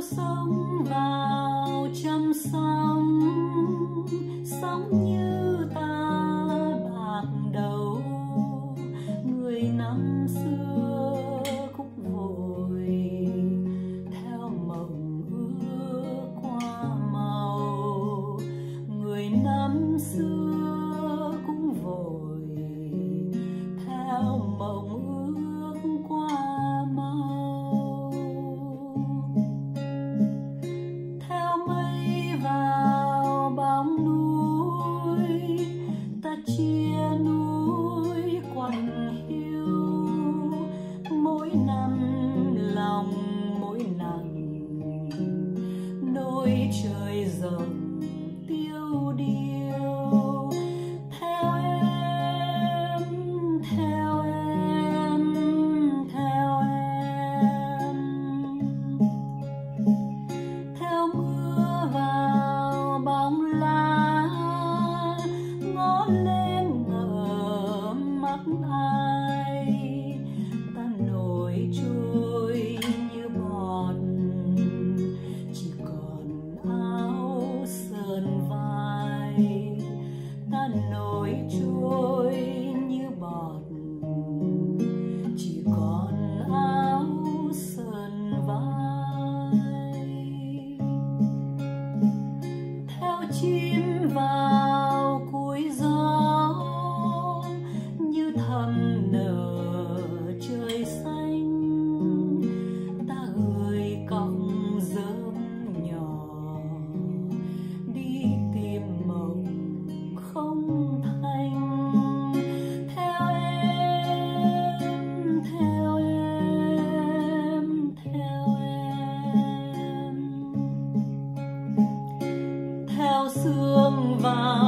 so which is on 远方。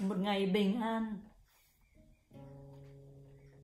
một ngày bình an.